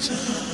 Jesus.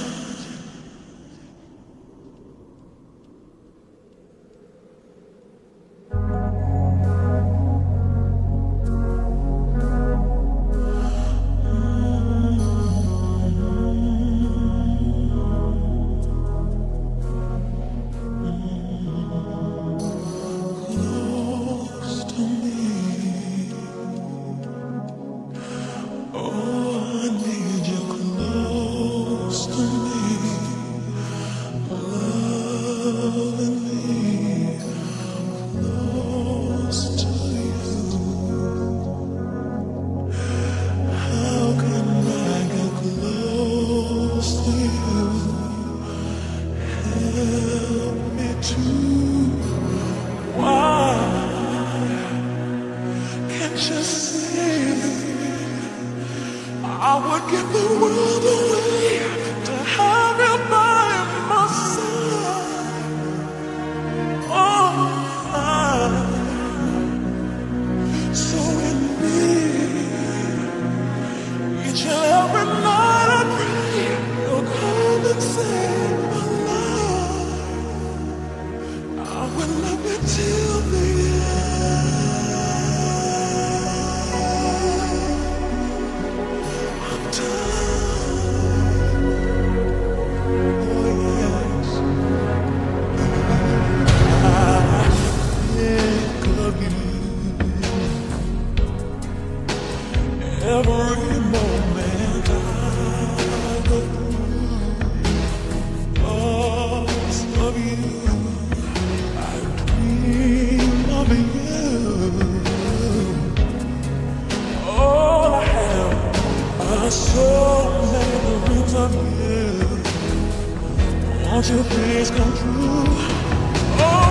Natural my soul made the roots of you. Won't you please come true? Oh.